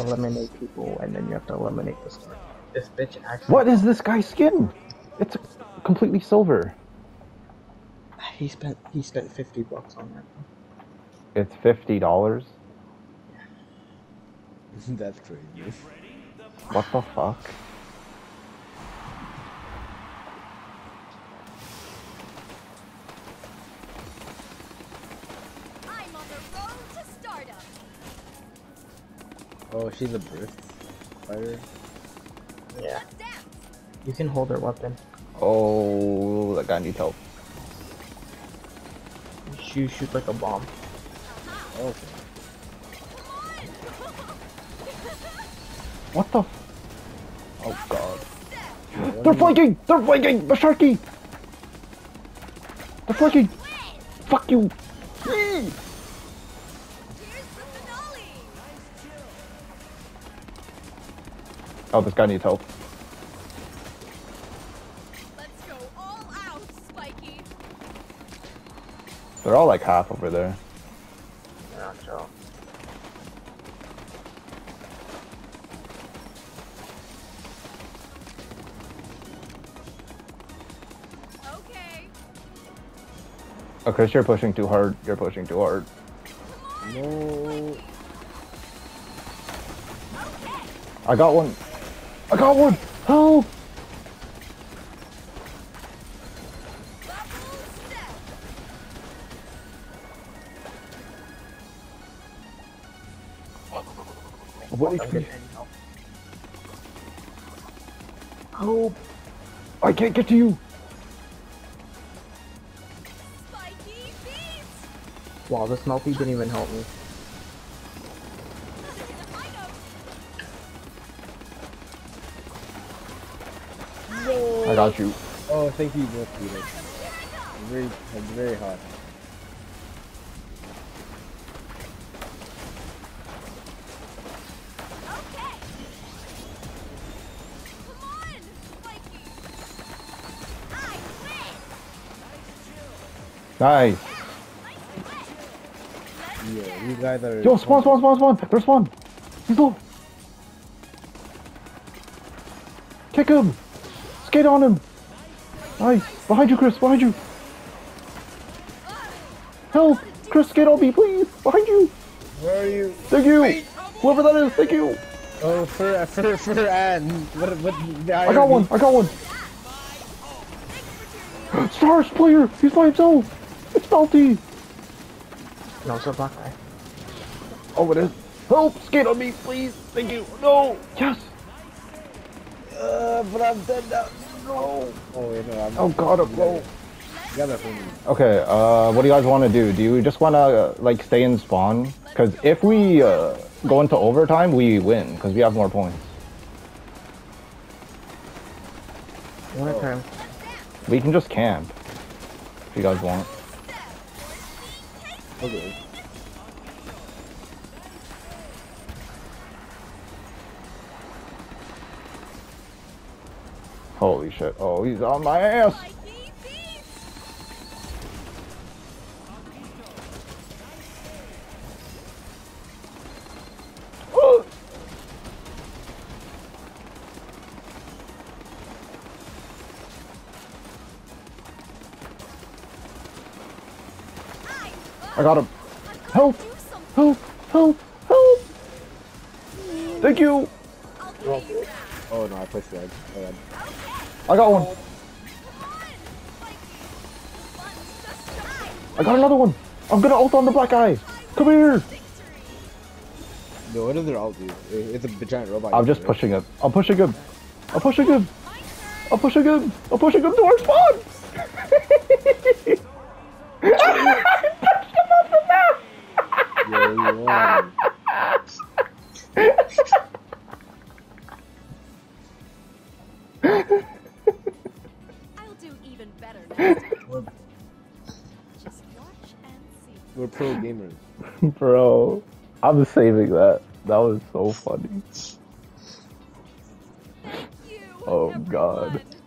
eliminate people, and then you have to eliminate the star. This bitch actually. What is this guy's skin? It's completely silver. He spent he spent fifty bucks on that. It's fifty dollars. That's crazy. What the fuck? I'm on the road to stardom. Oh, she's a burst fighter. Yeah, you can hold her weapon. Oh, that guy needs help. She shoots like a bomb. Okay. What the? Oh god. They're flanking! They're flanking! The sharky! They're flanking! Fuck you! Oh, this guy needs help. Let's go all out, Spiky. They're all like half over there. Yeah, so. Okay. Oh, Chris, you're pushing too hard. You're pushing too hard. No. Okay. I got one. I got one! Help! Bubble step. What I'm HP? help. Help! I can't get to you! Wow, this Melty didn't even help me. I got you. Oh, thank you, both Peter. Very, very hot. Okay. Come on, Spiky. I win. Nice. Yeah, you guys are. Yo, spawn, spawn, spawn, spawn! There's one! He's low! Kick him! Skate on him! Nice! Behind you, Chris! Behind you! Help! Chris, skate on me, please! Behind you! Where are you? Thank you! Whoever that is, thank you! Oh, for for for Anne. What what? I got one! I got one! Stars player! He's by himself! It's Melty! No, it's a black guy. Oh, it is. Help! Skate on me, please! Thank you! No! Yes! Uh, but I'm dead now. No. Oh wait, no. Oh god, I'm low. You got that for me. Okay, uh, what do you guys want to do? Do you just want to, uh, like, stay in spawn? Because if we uh, go into overtime, we win, because we have more points. You wanna try him? We can just camp, if you guys want. Okay. Holy shit. Oh, he's on my ass! Oh! I got him. Help! Help! Help! Help! Thank you! I'll pay you back. Oh no, I pushed red. Oh, red. I got one. Come on, Spiky. Fun's just try. I got another one. I'm gonna ult on the black guy. Come here. No, Yo, what does their alt do? It's a giant robot. I'm just right? pushing him. I'm pushing him. I'm pushing him. My turn. I'm pushing him. I'm pushing him to our spawn. We're pro gamers. Bro, I'm saving that. That was so funny. You Oh, have God. won.